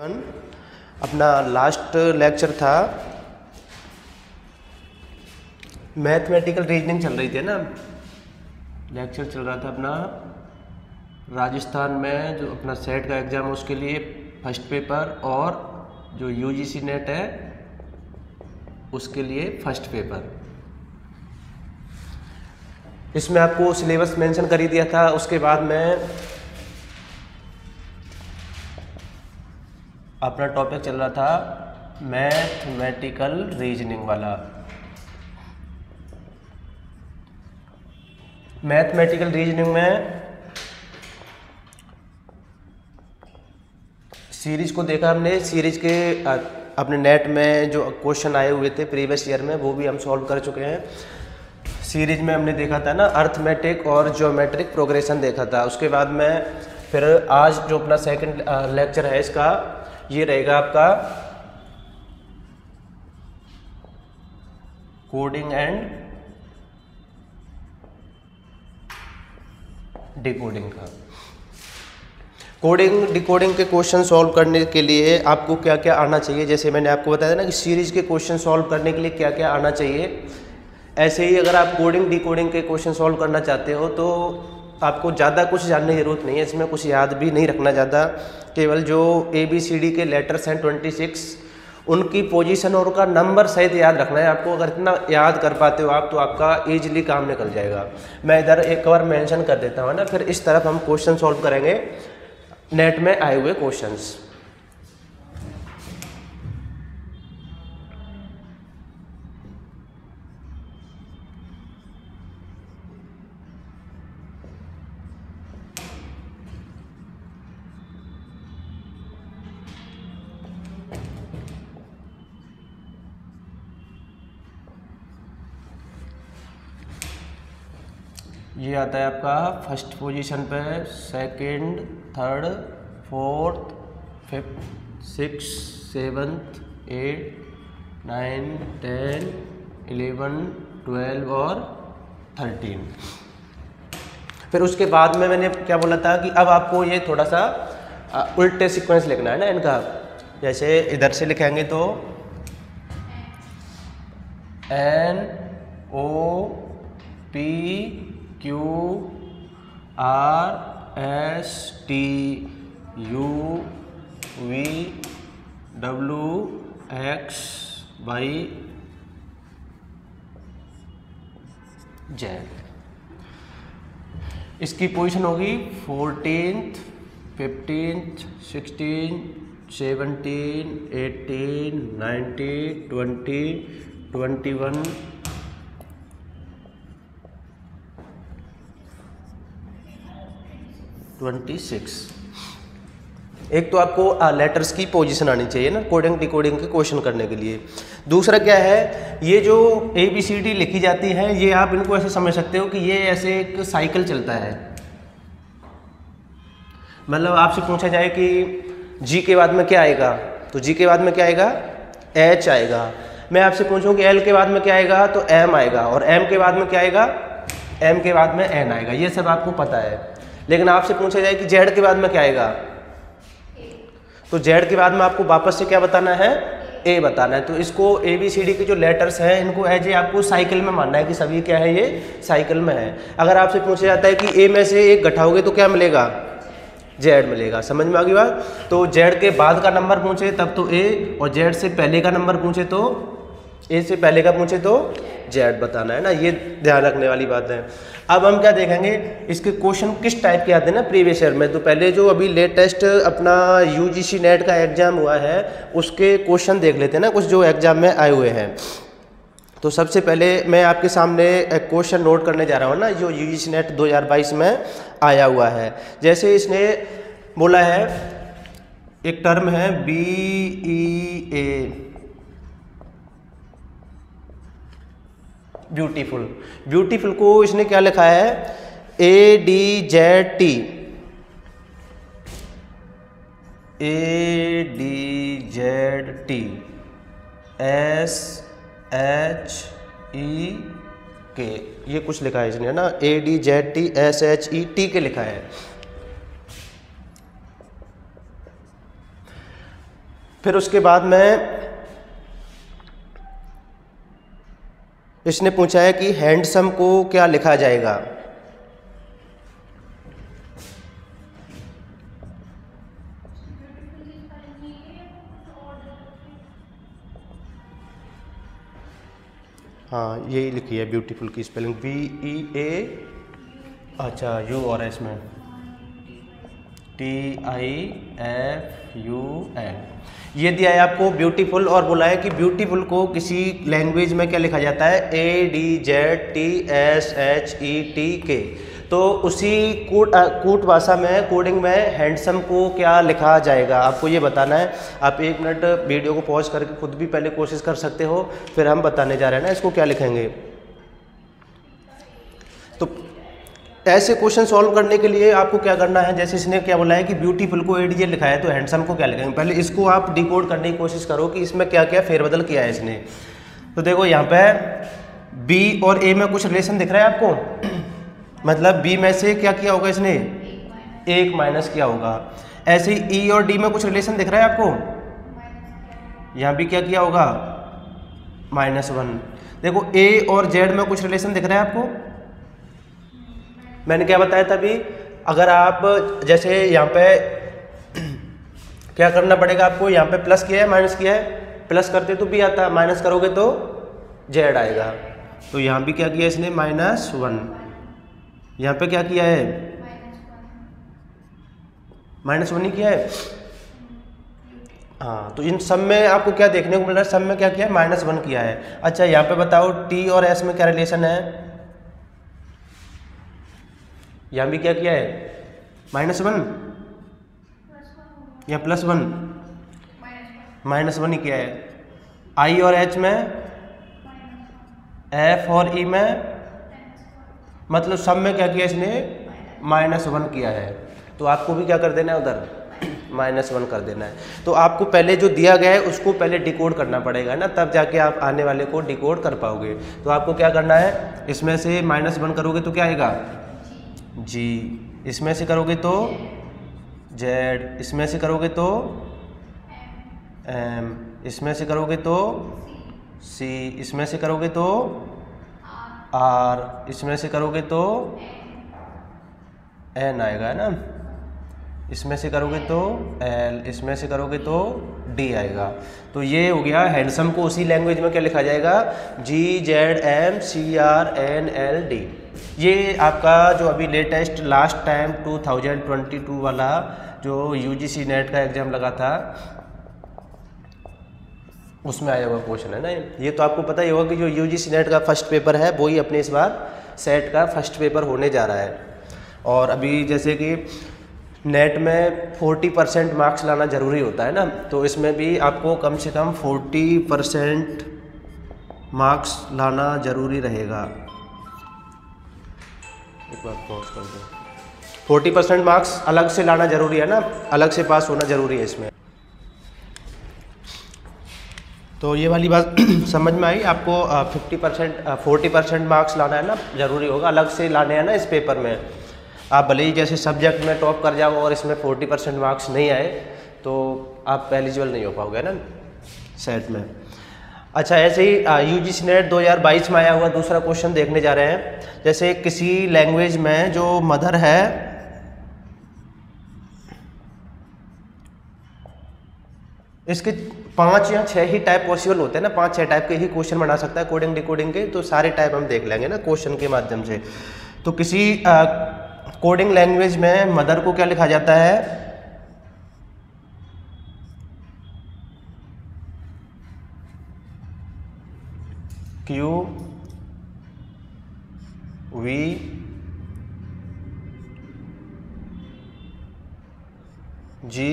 अपना last lecture था। Mathematical reasoning चल रही थी ना? लेक्चर चल रहा था अपना। राजस्थान में जो अपना सेट का एग्ज़ाम है, उसके लिए फ़र्स्ट पेपर और जो यूजीसी नेट है, उसके लिए फ़र्स्ट पेपर इसमें आपको सिलेबस मेंशन कर ही दिया था, उसके बाद में अपना टॉपिक चल रहा था मैथमेटिकल रीजनिंग वाला। मैथमेटिकल रीजनिंग में सीरीज़ को देखा हमने। सीरीज़ के अपने नेट में जो क्वेश्चन आए हुए थे प्रीवियस ईयर में, वो भी हम सॉल्व कर चुके हैं। सीरीज़ में हमने देखा था ना अर्थमेटिक और ज्योमेट्रिक प्रोग्रेशन देखा था। उसके बाद में फिर आज जो अपना सेकंड लेक्चर है इसका ये रहेगा आपका कोडिंग एंड डिकोडिंग का। कोडिंग डिकोडिंग के क्वेश्चन सॉल्व करने के लिए आपको क्या क्या आना चाहिए? जैसे मैंने आपको बताया ना कि सीरीज़ के क्वेश्चन सॉल्व करने के लिए क्या क्या आना चाहिए। ऐसे ही अगर आप कोडिंग डिकोडिंग के क्वेश्चन सॉल्व करना चाहते हो तो आपको ज़्यादा कुछ जानने की ज़रूरत नहीं है, इसमें कुछ याद भी नहीं रखना ज़्यादा। केवल जो ए बी सी डी के लेटर्स हैं ट्वेंटी सिक्स उनकी पोजीशन और उनका नंबर सहित याद रखना है। आपको अगर इतना याद कर पाते हो आप तो आपका ईजिली काम निकल जाएगा। मैं इधर एक बार मैंशन कर देता हूँ ना, फिर इस तरफ़ हम क्वेश्चन सॉल्व करेंगे। नेट में आए हुए क्वेश्चंस आता है आपका फ़र्स्ट पोजीशन पे second third fourth fifth six seventh eight nine ten eleven twelve और थर्टीन फिर उसके बाद में मैंने क्या बोला था कि अब आपको ये थोड़ा सा उल्टे सीक्वेंस लिखना है ना इनका। जैसे इधर से लिखेंगे तो N O P Q R S T U V W X Y Z इसकी पोजीशन होगी fourteenth fifteenth sixteen seventeen eighteen nineteen twenty twenty one twenty six. एक तो आपको लेटर्स की पोजीशन आनी चाहिए ना कोडिंग डिकोडिंग के क्वेश्चन करने के लिए। दूसरा क्या है, ये जो ए बी सी डी लिखी जाती है, ये आप इनको ऐसे समझ सकते हो कि ये ऐसे एक साइकिल चलता है। मतलब आपसे पूछा जाए कि जी के बाद में क्या आएगा? तो जी के बाद में क्या आएगा? एच आएगा। मैं आपसे पूछूँ कि एल के बाद में क्या आएगा? तो एम आएगा। और एम के बाद में क्या आएगा? एम के बाद में एन आएगा। ये सब आपको पता है। लेकिन आपसे पूछा जाए कि जेड के बाद में क्या आएगा? तो जेड के बाद में आपको वापस से क्या बताना है? ए बताना है। तो इसको ए बी सी डी के जो लेटर्स हैं, इनको एज ए आपको साइकिल में मानना है कि सभी क्या है ये? साइकिल में है। अगर आपसे पूछा जाता है कि ए में से एक घटाओगे तो क्या मिलेगा? जेड मिलेगा। समझ में आ गई बात? तो जेड के बाद का नंबर पूछे तब तो ए और जेड से पहले का नंबर पूछे तो ए से पहले का पूछे तो जेड बताना है ना, ये ध्यान रखने वाली बात है। अब हम क्या देखेंगे, इसके क्वेश्चन किस टाइप के आते हैं ना प्रीवियस ईयर में? तो पहले जो अभी लेटेस्ट अपना यूजीसी नेट का एग्ज़ाम हुआ है, उसके क्वेश्चन देख लेते हैं ना, कुछ जो एग्ज़ाम में आए हुए हैं। तो सबसे पहले मैं आपके सामने एक क्वेश्चन नोट करने जा रहा हूँ ना, जो यू नेट 2022 में आया हुआ है। जैसे इसने बोला है, एक टर्म है B E A beautiful. Beautiful को इसने क्या लिखा है? A D Z T A D Z T S H E K ये कुछ लिखा है इसने, है ना? A D Z T S H E T K लिखा है। फिर उसके बाद में इसने पूछा है कि हैंडसम को क्या लिखा जाएगा? हाँ यही लिखी है, ब्यूटीफुल की स्पेलिंग बी ई ए अच्छा यू और एस में। T I F U L ये दिया है आपको ब्यूटीफुल और बोला है कि ब्यूटीफुल को किसी लैंग्वेज में क्या लिखा जाता है? A D Z T S H E T K तो उसी कूट कूट भाषा में कोडिंग में हैंडसम को क्या लिखा जाएगा? आपको ये बताना है। आप एक मिनट वीडियो को पॉज करके खुद भी पहले कोशिश कर सकते हो, फिर हम बताने जा रहे हैं ना, इसको क्या लिखेंगे तो ऐसे क्वेश्चन सॉल्व करने के लिए आपको क्या करना है? जैसे इसने क्या बोला है कि ब्यूटीफुल को एडीजे लिखा है तो हैंडसम को क्या लिखेंगे? पहले इसको आप डिकोड करने की कोशिश करो कि इसमें क्या क्या फेरबदल किया है इसने। तो देखो यहाँ पे बी और ए में कुछ रिलेशन दिख रहा है आपको? मतलब बी में से क्या किया होगा इसने? एक माइनस किया होगा। ऐसे ही ई e और डी में कुछ रिलेशन दिख रहा है आपको? यहाँ भी क्या किया होगा? माइनस वन देखो ए और जेड में कुछ रिलेशन दिख रहा है आपको? मैंने क्या बताया था अभी? अगर आप, जैसे यहाँ पे क्या करना पड़ेगा आपको? यहाँ पे प्लस किया है माइनस किया है। प्लस करते तो भी आता है माइनस करोगे तो जेड आएगा। तो यहाँ भी क्या किया इसने? माइनस वन यहाँ पे क्या किया है? माइनस वन ही किया है? हाँ तो इन सब में आपको क्या देखने को मिल रहा है? सब में क्या किया है? माइनस वन किया है। अच्छा यहाँ पे बताओ टी और एस में क्या रिलेशन है? यहाँ भी क्या किया है? माइनस वन या प्लस वन माइनस वन ही किया है। आई और एच में? एफ़ और ई में? मतलब सब में क्या किया इसने? माइनस वन किया है। तो आपको भी क्या कर देना है उधर? माइनस वन कर देना है। तो आपको पहले जो दिया गया है, उसको पहले डिकोड करना पड़ेगा ना, तब जाके आप आने वाले को डिकोड कर पाओगे। तो आपको क्या करना है? इसमें से माइनस वन करोगे तो क्या आएगा? जी। इसमें से करोगे तो जेड। इसमें से करोगे तो एम। इसमें से करोगे तो सी। इसमें से करोगे तो आर। इसमें से करोगे तो एन आएगा, है ना? इसमें से करोगे तो एल। इसमें से करोगे तो डी आएगा। तो ये हो गया हैंडसम को उसी लैंग्वेज में क्या लिखा जाएगा? G, Z, M, C, R, N, L, D. ये आपका जो अभी लेटेस्ट लास्ट टाइम 2022 वाला जो यूजीसी नेट का एग्ज़ाम लगा था, उसमें आया हुआ क्वेश्चन है ना ये? तो आपको पता ही होगा कि जो यू जी नेट का फ़र्स्ट पेपर है, वो ही अपने इस बार सेट का फ़र्स्ट पेपर होने जा रहा है। और अभी जैसे कि नेट में 40 परसेंट मार्क्स लाना ज़रूरी होता है ना तो इसमें भी आपको कम से कम 40 परसेंट मार्क्स लाना ज़रूरी रहेगा। एक बार पॉज कर दो। 40 परसेंट मार्क्स अलग से लाना ज़रूरी है ना? अलग से पास होना ज़रूरी है इसमें। तो ये वाली बात समझ में आई? आपको fifty percent forty percent marks लाना है ना, ज़रूरी होगा। अलग से लाने हैं ना इस पेपर में। आप भले ही जैसे सब्जेक्ट में टॉप कर जाओ और इसमें फोर्टी परसेंट मार्क्स नहीं आए तो आप एलिजिबल नहीं हो पाओगे ना? सेट में। अच्छा ऐसे ही यू जी सी नेट दो हज़ार बाईस में आया हुआ दूसरा क्वेश्चन देखने जा रहे हैं। जैसे किसी लैंग्वेज में जो मदर है, इसके पाँच या छह ही टाइप पॉसिबल होते हैं ना, पाँच, छह टाइप के ही क्वेश्चन बना सकता है कोडिंग डिकोडिंग के तो सारे टाइप हम देख लेंगे ना क्वेश्चन के माध्यम से। तो किसी कोडिंग लैंग्वेज में मदर को क्या लिखा जाता है? Q V G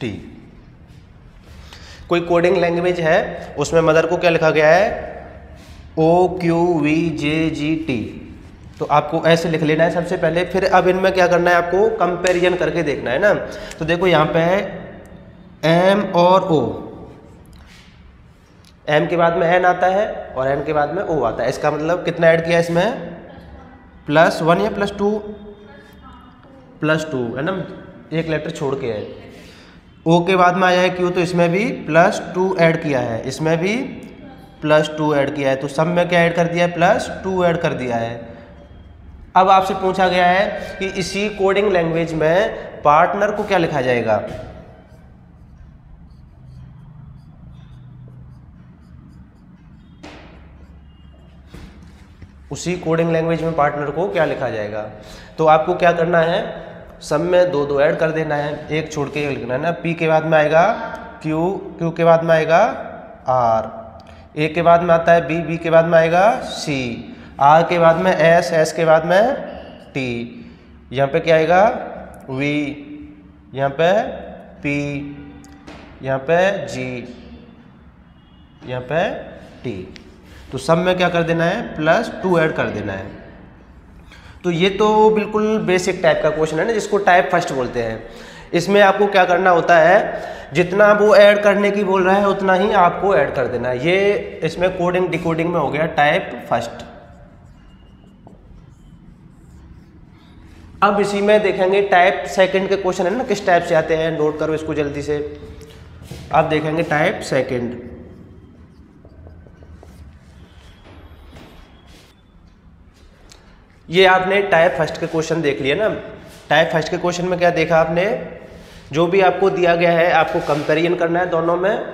T? कोई कोडिंग लैंग्वेज है? उसमें मदर को क्या लिखा गया है? O Q V J G T. तो आपको ऐसे लिख लेना है सबसे पहले, फिर अब इनमें क्या करना है आपको? कंपेरिजन करके देखना है ना? तो देखो यहाँ पे है एम और ओ। एम के बाद में एन आता है और एन के बाद में ओ आता है। इसका मतलब कितना ऐड किया इसमें? प्लस वन या प्लस टू प्लस टू है ना? एक लेटर छोड़ के है ओ के बाद में आया है क्यू तो इसमें भी प्लस टू ऐड किया है। इसमें भी प्लस टू ऐड किया है। तो सब में क्या ऐड कर दिया है? प्लस टू ऐड कर दिया है। अब आपसे पूछा गया है कि इसी कोडिंग लैंग्वेज में पार्टनर को क्या लिखा जाएगा? उसी कोडिंग लैंग्वेज में पार्टनर को क्या लिखा जाएगा? तो आपको क्या करना है? सब में दो दो ऐड कर देना है, एक छोड़ के लिखना है ना? पी के बाद में आएगा क्यू क्यू के बाद में आएगा आर ए के बाद में आता है बी बी के बाद में आएगा सी आर के बाद में एस एस के बाद में टी यहाँ पे क्या आएगा? वी यहाँ पे पी यहाँ पे जी यहाँ पे टी तो सब में क्या कर देना है? प्लस टू ऐड कर देना है। तो ये तो बिल्कुल बेसिक टाइप का क्वेश्चन है ना, जिसको टाइप फ़र्स्ट बोलते हैं। इसमें आपको क्या करना होता है? जितना वो ऐड करने की बोल रहा है, उतना ही आपको ऐड कर देना है। ये इसमें कोडिंग डिकोडिंग में हो गया टाइप फ़र्स्ट अब इसी में देखेंगे टाइप सेकंड के क्वेश्चन है ना, किस टाइप से आते हैं? नोट करो इसको जल्दी से। अब देखेंगे टाइप सेकंड ये आपने टाइप फ़र्स्ट के क्वेश्चन देख लिया ना? टाइप फ़र्स्ट के क्वेश्चन में क्या देखा आपने? जो भी आपको दिया गया है, आपको कंपेरिजन करना है दोनों में,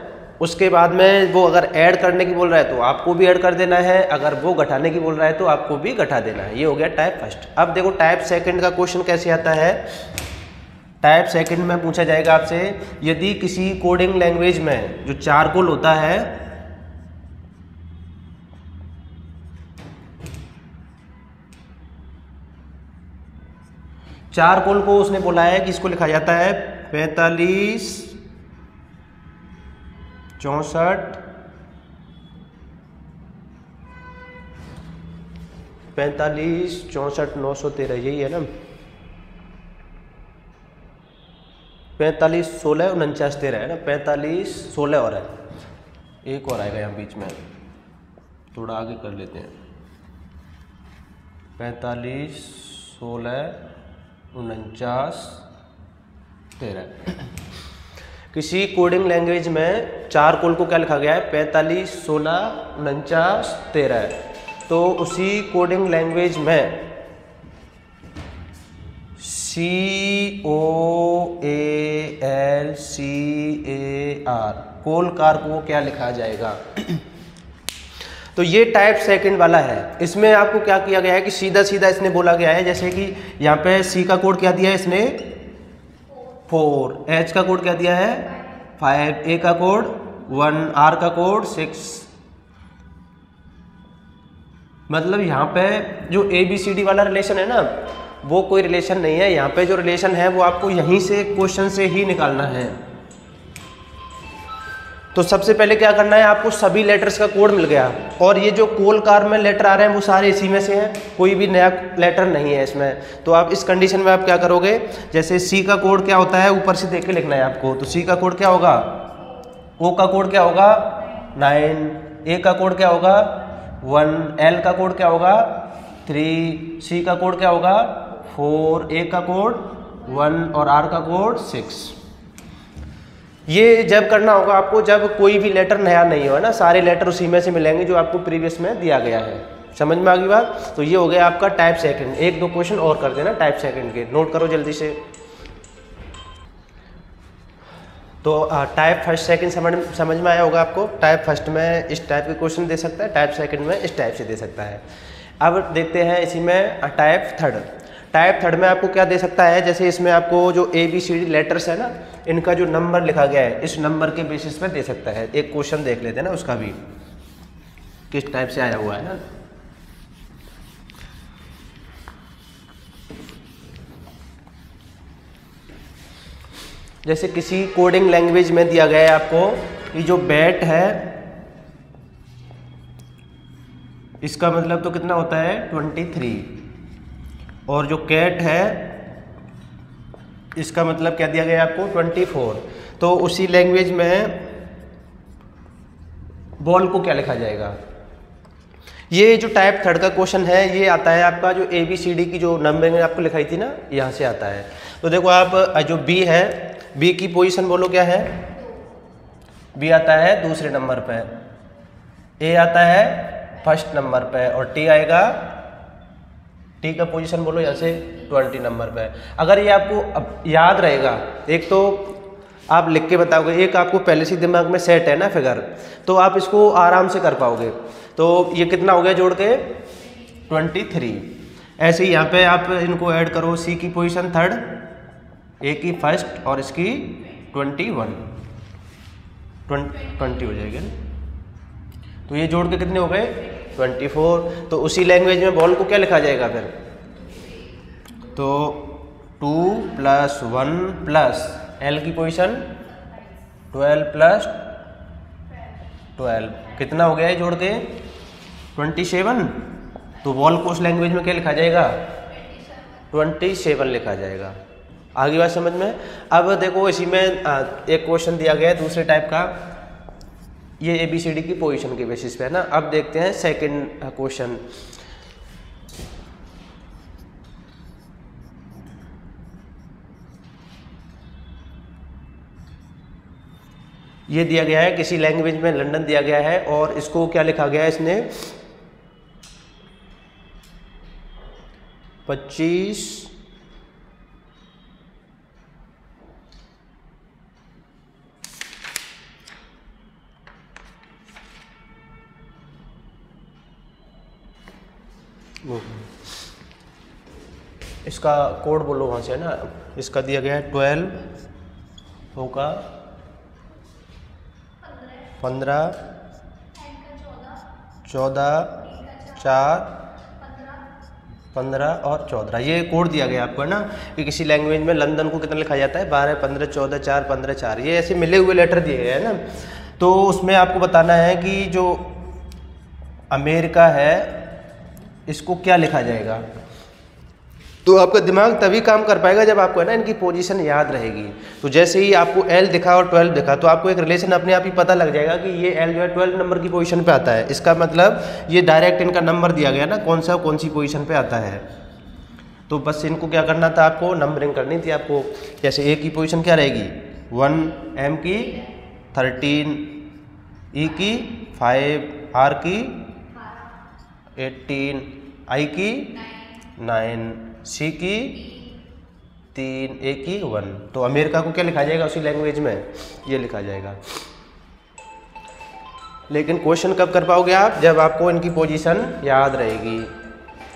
उसके बाद में वो अगर ऐड करने की बोल रहा है तो आपको भी ऐड कर देना है, अगर वो घटाने की बोल रहा है तो आपको भी घटा देना है। ये हो गया टाइप फ़र्स्ट अब देखो टाइप सेकंड का क्वेश्चन कैसे आता है? टाइप सेकंड में पूछा जाएगा आपसे, यदि किसी कोडिंग लैंग्वेज में जो चारकोल होता है चार कोल को उसने बोला है कि इसको लिखा जाता है पैंतालीस, चौसठ, पैंतालीस, चौंसठ, नौ सौ तेरह, यही है ना? पैंतालीस, सोलह, उनचास, तेरह, है ना? पैंतालीस, सोलह और है। एक और आएगा यहाँ बीच में। थोड़ा आगे कर लेते हैं। पैंतालीस, सोलह उनचास, तेरह। किसी कोडिंग लैंग्वेज में चार कोल को क्या लिखा गया है? पैंतालीस, सोलह, उनचास, तेरह। तो उसी कोडिंग लैंग्वेज में C O A L C A R coal car को क्या लिखा जाएगा? तो ये टाइप सेकंड वाला है। इसमें आपको क्या किया गया है कि सीधा सीधा इसने बोला गया है, जैसे कि यहाँ पे सी का कोड क्या दिया है इसने? फोर एच का कोड क्या दिया है? फाइव ए का कोड वन आर का कोड सिक्स मतलब यहाँ पे जो ए बी सी डी वाला रिलेशन है ना, वो कोई रिलेशन नहीं है। यहाँ पे जो रिलेशन है, वो आपको यहीं से क्वेश्चन से ही निकालना है। तो सबसे पहले क्या करना है, आपको सभी लेटर्स का कोड मिल गया। और ये जो कोल कार में लेटर आ रहे हैं, वो सारे इसी में से हैं। कोई भी नया लेटर नहीं है इसमें। तो आप इस कंडीशन में आप क्या करोगे, जैसे सी का कोड क्या होता है, ऊपर से देख के लिखना है आपको। तो सी का कोड क्या होगा? ओ का कोड क्या होगा? नाइन ए का कोड क्या होगा? वन एल का कोड क्या होगा? थ्री सी का कोड क्या होगा? फोर ए का कोड वन और आर का कोड सिक्स ये जब करना होगा आपको, जब कोई भी लेटर नया नहीं हो ना? सारे लेटर उसी में से मिलेंगे जो आपको प्रीवियस में दिया गया है। समझ में आ गई बात? तो ये हो गया आपका टाइप सेकंड एक दो क्वेश्चन और कर देना टाइप सेकंड के। नोट करो जल्दी से। तो टाइप फ़र्स्ट सेकंड समझ समझ में आया होगा आपको? टाइप फ़र्स्ट में इस टाइप के क्वेश्चन दे सकता है टाइप सेकंड में इस टाइप से दे सकता है। अब देखते हैं इसी में टाइप थर्ड टाइप थर्ड में आपको क्या दे सकता है? जैसे इसमें आपको जो A B C D letters है ना, इनका जो नंबर लिखा गया है, इस नंबर के बेसिस पे दे सकता है। एक क्वेश्चन देख लेते हैं ना उसका भी। किस टाइप से आया हुआ है ना? जैसे किसी कोडिंग लैंग्वेज में दिया गया है आपको ये जो बैट है, इसका मतलब तो कितना होता है? ट्वेंटी थ्री और जो कैट है, इसका मतलब क्या दिया गया आपको? Twenty four. तो उसी लैंग्वेज में बॉल को क्या लिखा जाएगा? ये जो टाइप थर्ड का क्वेश्चन है, ये आता है आपका जो ए बी सी डी की जो नंबरिंग आपको लिखाई थी ना, यहाँ से आता है। तो देखो आप जो बी है बी की पोजीशन बोलो क्या है? बी आता है दूसरे नंबर पे। ए आता है फ़र्स्ट नंबर पे और टी आएगा टी का पोजीशन बोलो, यहाँ से ट्वेंटी नंबर पे अगर ये आपको याद रहेगा, एक तो आप लिख के बताओगे, एक आपको पहले से दिमाग में सेट है ना फिगर तो आप इसको आराम से कर पाओगे। तो ये कितना हो गया जोड़ के? ट्वेंटी थ्री ऐसे ही यहाँ पे आप इनको ऐड करो सी की पोजीशन थर्ड ए की फ़र्स्ट और इसकी ट्वेंटी वन ट्वेंटी हो जाएगी तो ये जोड़ के कितने हो गए? ट्वेंटी फोर तो उसी लैंग्वेज में बॉल को क्या लिखा जाएगा फिर? तो two plus one plus L की पोजीशन ट्वेल्व प्लस ट्वेल्व। कितना हो गया है जोड़ के? Twenty seven. तो बॉल को उस लैंग्वेज में क्या लिखा जाएगा? ट्वेंटी सेवन लिखा जाएगा। आगे बात समझ में? अब देखो, इसी में एक क्वेश्चन दिया गया है दूसरे टाइप का। ये ए बी सी डी की पोजीशन के बेसिस पे है ना? अब देखते हैं सेकंड क्वेश्चन ये दिया गया है, किसी लैंग्वेज में लंदन दिया गया है और इसको क्या लिखा गया है इसने? पच्चीस इसका कोड बोलो वहाँ से, है ना? इसका दिया गया है ट्वेल्व होगा। पंद्रह, चौदह, चार, पंद्रह और चौदह। ये कोड दिया गया आपको, है ना? कि किसी लैंग्वेज में लंदन को कितना लिखा जाता है? बारह, पंद्रह, चौदह, चार, पंद्रह, चार। ये ऐसे मिले हुए लेटर दिए गए, हैं ना? तो उसमें आपको बताना है कि जो अमेरिका है, इसको क्या लिखा जाएगा? तो आपका दिमाग तभी काम कर पाएगा जब आपको, है ना, इनकी पोजीशन याद रहेगी। तो जैसे ही आपको एल दिखा और ट्वेल्व दिखा तो आपको एक रिलेशन अपने आप ही पता लग जाएगा कि ये एल जो है ट्वेल्व नंबर की पोजीशन पे आता है। इसका मतलब ये डायरेक्ट इनका नंबर दिया गया ना कौन सा कौन सी पोजीशन पर आता है। तो बस इनको क्या करना था आपको? नंबरिंग करनी थी आपको। जैसे ए की पोजिशन क्या रहेगी? वन एम की थर्टीन ई e की फाइव आर की एटीन आई की नाइन सी की तीन, ए की वन। तो अमेरिका को क्या लिखा जाएगा उसी लैंग्वेज में? ये लिखा जाएगा। लेकिन क्वेश्चन कब कर पाओगे आप? जब आपको इनकी पोजीशन याद रहेगी।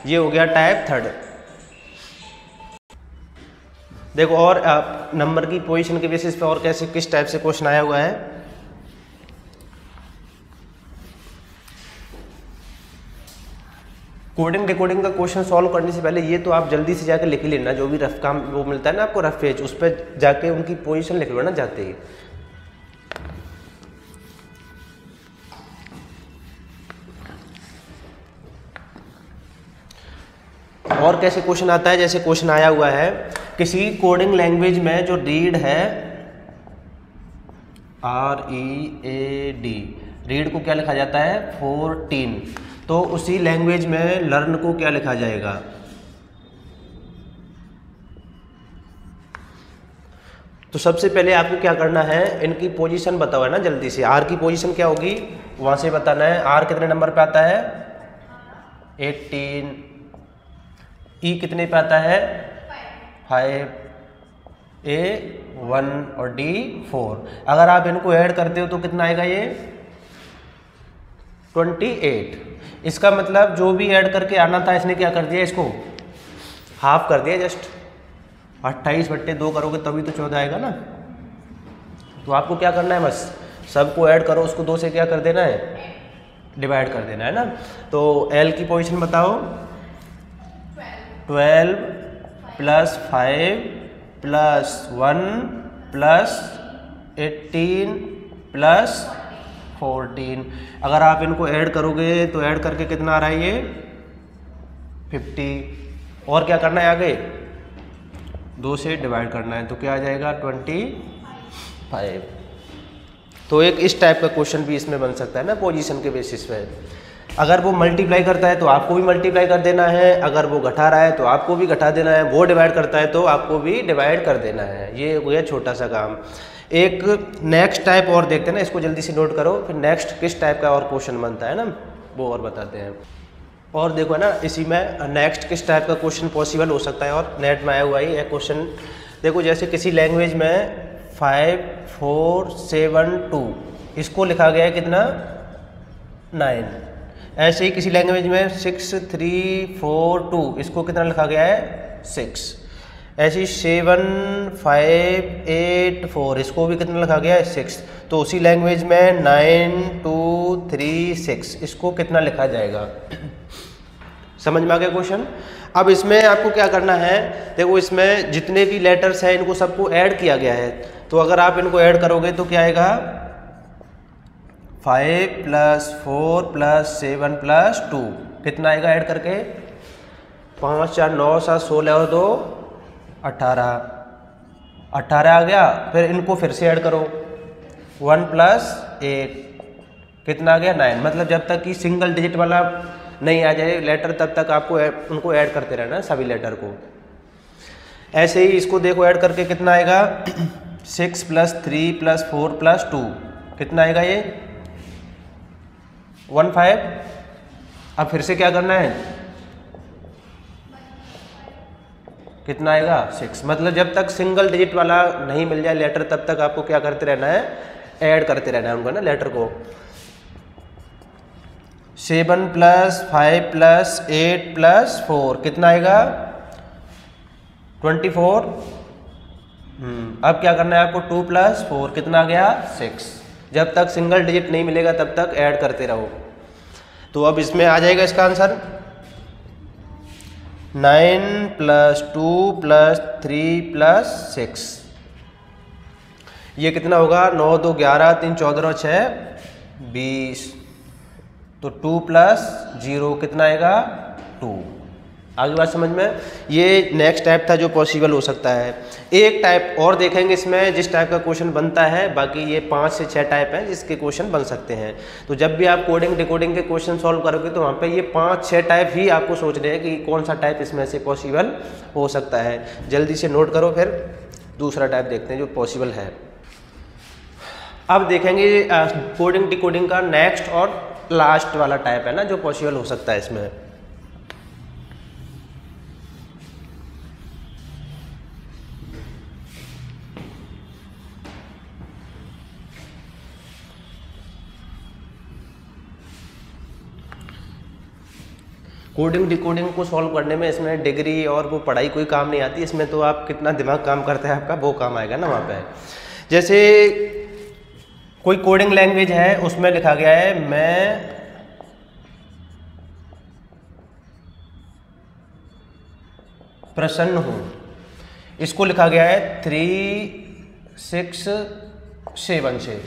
ये हो गया टाइप थर्ड देखो और आप नंबर की पोजीशन के बेसिस पे और कैसे, किस टाइप से क्वेश्चन आया हुआ है? कोडिंग डिकोडिंग का क्वेश्चन सॉल्व करने से पहले ये तो आप जल्दी से जाकर लिख लेना, जो भी रफ काम वो मिलता है ना आपको रफ पेज उस पर जाके उनकी पोजिशन लिख लो ना जाते ही। और कैसे क्वेश्चन आता है? जैसे क्वेश्चन आया हुआ है, किसी कोडिंग लैंग्वेज में जो रीड है R E A D read को क्या लिखा जाता है? फोरटीन तो उसी लैंग्वेज में लर्न को क्या लिखा जाएगा? तो सबसे पहले आपको क्या करना है, इनकी पोजीशन बताओ है ना जल्दी से। आर की पोजीशन क्या होगी? वहाँ से बताना है आर कितने नंबर पे आता है? 18 ई e कितने पे आता है? फाइव ए वन और डी फोर अगर आप इनको ऐड करते हो तो कितना आएगा ये? 28 इसका मतलब जो भी ऐड करके आना था, इसने क्या कर दिया इसको? हाफ़ कर दिया जस्ट अट्ठाईस बट्टे दो करोगे तभी तो चौदह आएगा ना। तो आपको क्या करना है बस? सबको ऐड करो, उसको दो से क्या कर देना है? डिवाइड कर देना है ना। तो एल की पोजीशन बताओ। Twelve plus five plus one plus eighteen plus fourteen अगर आप इनको ऐड करोगे तो ऐड करके कितना आ रहा है ये? फिफ्टी और क्या करना है आगे? दो से डिवाइड करना है तो क्या आ जाएगा? ट्वेंटी फाइव तो एक इस टाइप का क्वेश्चन भी इसमें बन सकता है ना पोजीशन के बेसिस पे। अगर वो मल्टीप्लाई करता है तो आपको भी मल्टीप्लाई कर देना है। अगर वो घटा रहा है तो आपको भी घटा देना है। वो डिवाइड करता है तो आपको भी डिवाइड कर देना है। ये हो गया छोटा सा काम। एक नेक्स्ट टाइप और देखते हैं ना, इसको जल्दी से नोट करो, फिर नेक्स्ट किस टाइप का और क्वेश्चन बनता है ना, वो और बताते हैं। और देखो है ना, इसी में नेक्स्ट किस टाइप का क्वेश्चन पॉसिबल हो सकता है, और नेट में आया हुआ ही है क्वेश्चन देखो, जैसे किसी लैंग्वेज में फाइव फोर सेवन टू इसको लिखा गया है कितना? नाइन ऐसे ही किसी लैंग्वेज में सिक्स थ्री फोर टू इसको कितना लिखा गया है? सिक्स ऐसी सेवन फाइव एट फोर, इसको भी कितना लिखा गया है? सिक्स। तो उसी लैंग्वेज में नाइन टू थ्री सिक्स इसको कितना लिखा जाएगा? समझ में आ गया क्वेश्चन अब इसमें आपको क्या करना है? देखो इसमें जितने भी लेटर्स हैं, इनको सबको ऐड किया गया है। तो अगर आप इनको ऐड करोगे तो क्या आएगा? Five plus four plus seven plus two कितना आएगा ऐड करके? पाँच, चार, नौ, सात, सोलह और दो अट्ठारह अट्ठारह आ गया, फिर इनको फिर से ऐड करो। वन प्लस एट कितना आ गया? नाइन मतलब जब तक कि सिंगल डिजिट वाला नहीं आ जाए लेटर तब तक आपको उनको ऐड करते रहना सभी लेटर को। ऐसे ही इसको देखो ऐड करके कितना आएगा? Six plus three plus four plus two कितना आएगा ये? वन फाइव अब फिर से क्या करना है? कितना आएगा? सिक्स मतलब जब तक सिंगल डिजिट वाला नहीं मिल जाए लेटर तब तक आपको क्या करते रहना है? ऐड करते रहना है उनको ना लेटर को। Seven plus five plus eight plus four कितना आएगा? ट्वेंटी फोर हम्म, अब क्या करना है आपको? टू प्लस फोर कितना आ गया? सिक्स जब तक सिंगल डिजिट नहीं मिलेगा तब तक ऐड करते रहो। तो अब इसमें आ जाएगा इसका answer nine plus two plus three plus six. ये कितना होगा? नौ, दो, ग्यारह, तीन, चौदह छः बीस। तो टू प्लस ज़ीरो कितना आएगा? टू। आगे बात समझ में ये नेक्स्ट टाइप था जो पॉसिबल हो सकता है। एक टाइप और देखेंगे इसमें, जिस टाइप का क्वेश्चन बनता है, बाकी ये पाँच से छः टाइप हैं जिसके क्वेश्चन बन सकते हैं। तो जब भी आप कोडिंग डिकोडिंग के क्वेश्चन सॉल्व करोगे तो वहाँ पे ये पाँच छः टाइप ही आपको सोचने हैं कि कौन सा टाइप इसमें से पॉसिबल हो सकता है। जल्दी से नोट करो, फिर दूसरा टाइप देखते हैं जो पॉसिबल है। अब देखेंगे कोडिंग डिकोडिंग का नेक्स्ट और लास्ट वाला टाइप है ना, जो पॉसिबल हो सकता है इसमें। कोडिंग डिकोडिंग को सॉल्व करने में इसमें डिग्री और वो पढ़ाई कोई काम नहीं आती, इसमें तो आप कितना दिमाग काम करता है आपका, वो काम आएगा ना वहाँ पे। जैसे कोई कोडिंग लैंग्वेज है, उसमें लिखा गया है, मैं प्रसन्न हूँ। इसको लिखा गया है थ्री सिक्स सेवन से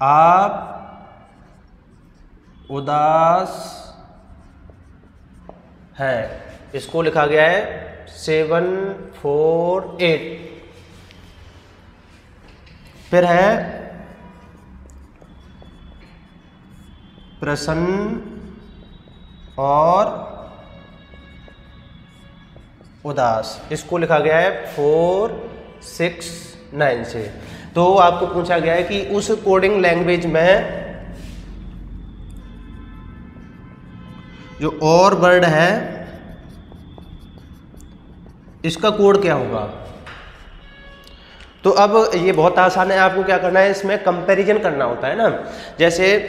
आप उदास है। इसको लिखा गया है सेवन फोर एट। फिर है प्रसन्न और उदास। इसको लिखा गया है फोर सिक्स नाइन से। तो आपको पूछा गया है कि उस कोडिंग लैंग्वेज में जो और वर्ड है, इसका कोड क्या होगा? तो अब ये बहुत आसान है, आपको क्या करना है, इसमें कंपैरिजन करना होता है ना। जैसे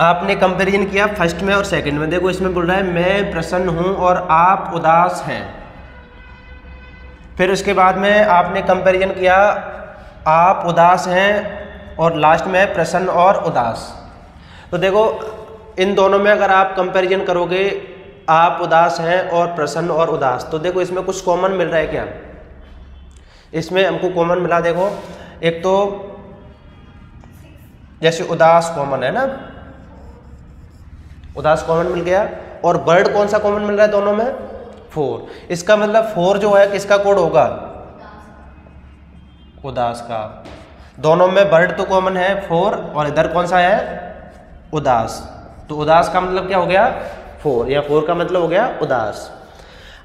आपने कंपैरिजन किया फ़र्स्ट में और सेकंड में। देखो, इसमें बोल रहा है, मैं प्रसन्न हूँ और आप उदास हैं। फिर उसके बाद में आपने कंपैरिजन किया, आप उदास हैं और लास्ट में प्रसन्न और उदास। तो देखो इन दोनों में अगर आप कंपैरिजन करोगे, आप उदास हैं और प्रसन्न और उदास। तो देखो, इसमें कुछ कॉमन मिल रहा है क्या? इसमें हमको कॉमन मिला, देखो। एक तो जैसे उदास कॉमन है ना? उदास कॉमन मिल गया। और बर्ड कौन सा कॉमन मिल रहा है दोनों में? फोर इसका मतलब फोर जो है, किसका कोड होगा? उदास का। दोनों में बर्ड तो कॉमन है फोर और इधर कौन सा है? उदास। तो उदास का मतलब क्या हो गया? फोर, या फोर का मतलब हो गया उदास।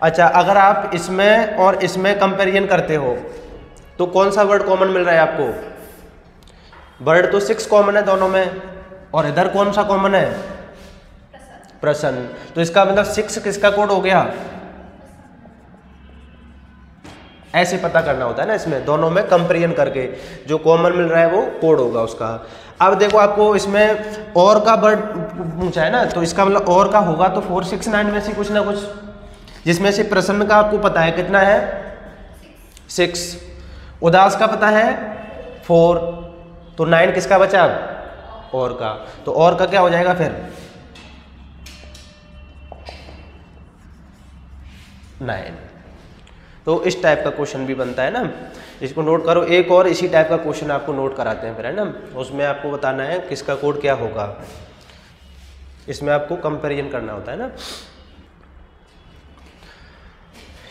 अच्छा अगर आप इसमें और इसमें कंपेरिजन करते हो तो कौन सा वर्ड कॉमन मिल रहा है आपको? वर्ड तो सिक्स कॉमन है दोनों में। और इधर कौन सा कॉमन है? प्रसन्न। तो इसका मतलब सिक्स किसका कोड हो गया? ऐसे पता करना होता है ना इसमें, दोनों में कंपेरिजन करके। जो कॉमन मिल रहा है वो कोड होगा उसका। अब देखो आपको इसमें और का वर्ड पूछा है ना तो इसका मतलब और का होगा तो फोर सिक्स नाइन में से कुछ ना कुछ। जिसमें से प्रसन्न का आपको पता है कितना है? सिक्स उदास का पता है? फोर तो नाइन किसका बचा अब? और का। तो और का क्या हो जाएगा फिर? नाइन तो इस टाइप का क्वेश्चन भी बनता है ना। इसको नोट करो। एक और इसी टाइप का क्वेश्चन आपको नोट कराते हैं फिर, है ना? उसमें आपको बताना है किसका कोड क्या होगा। इसमें आपको कंपेरिजन करना होता है ना।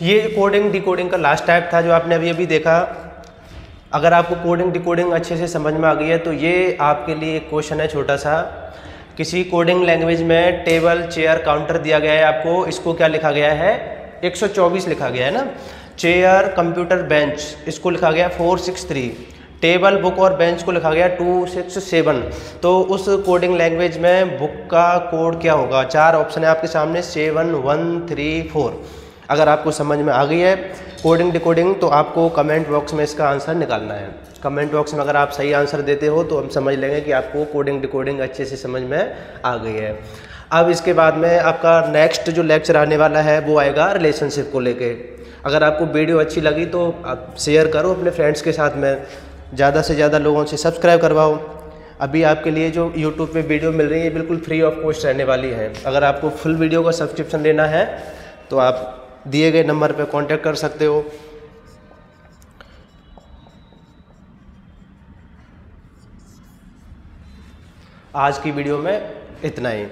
ये कोडिंग डिकोडिंग का लास्ट टाइप था जो आपने अभी अभी देखा। अगर आपको कोडिंग डिकोडिंग अच्छे से समझ में आ गई है तो ये आपके लिए एक क्वेश्चन है छोटा सा। किसी कोडिंग लैंग्वेज में टेबल चेयर काउंटर दिया गया है आपको। इसको क्या लिखा गया है? 124 लिखा गया है ना? चेयर कंप्यूटर बेंच इसको लिखा गया 463 टेबल बुक और बेंच को लिखा गया 267 तो उस कोडिंग लैंग्वेज में बुक का कोड क्या होगा? चार ऑप्शन है आपके सामने सेवन वन थ्री फोर अगर आपको समझ में आ गई है कोडिंग डिकोडिंग तो आपको कमेंट बॉक्स में इसका आंसर निकालना है. कमेंट बॉक्स में अगर आप सही आंसर देते हो तो हम समझ लेंगे कि आपको कोडिंग डिकोडिंग अच्छे से समझ में आ गई है. अब इसके बाद में आपका नेक्स्ट जो लेक्चर आने वाला है, वो आएगा रिलेशनशिप को लेके. अगर आपको वीडियो अच्छी लगी तो आप शेयर करो अपने फ्रेंड्स के साथ में। ज़्यादा से ज़्यादा लोगों से सब्सक्राइब करवाओ। अभी आपके लिए जो यूट्यूब पे वीडियो मिल रही है बिल्कुल फ्री ऑफ़ कॉस्ट रहने वाली है। अगर आपको फुल वीडियो का सब्सक्रिप्शन लेना है तो आप दिए गए नंबर पर कांटेक्ट कर सकते हो। आज की वीडियो में इतना ही।